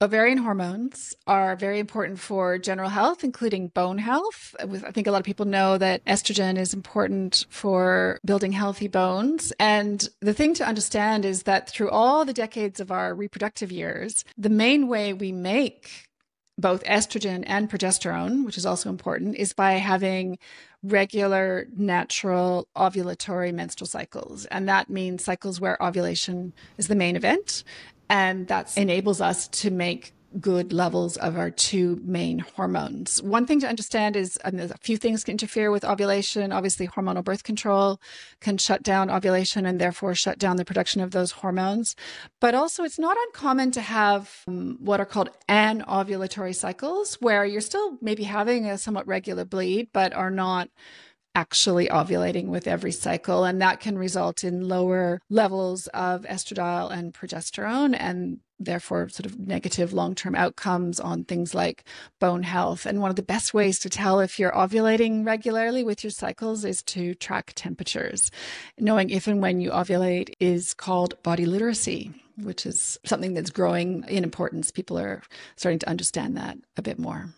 Ovarian hormones are very important for general health, including bone health. I think a lot of people know that estrogen is important for building healthy bones. And the thing to understand is that through all the decades of our reproductive years, the main way we make both estrogen and progesterone, which is also important, is by having regular natural ovulatory menstrual cycles. And that means cycles where ovulation is the main event and that enables us to make good levels of our two main hormones. One thing to understand is um, a few things can interfere with ovulation. Obviously, hormonal birth control can shut down ovulation and therefore shut down the production of those hormones. But also, it's not uncommon to have um, what are called anovulatory cycles, where you're still maybe having a somewhat regular bleed, but are not actually ovulating with every cycle. And that can result in lower levels of estradiol and progesterone and therefore sort of negative long-term outcomes on things like bone health. And one of the best ways to tell if you're ovulating regularly with your cycles is to track temperatures. Knowing if and when you ovulate is called body literacy, which is something that's growing in importance. People are starting to understand that a bit more.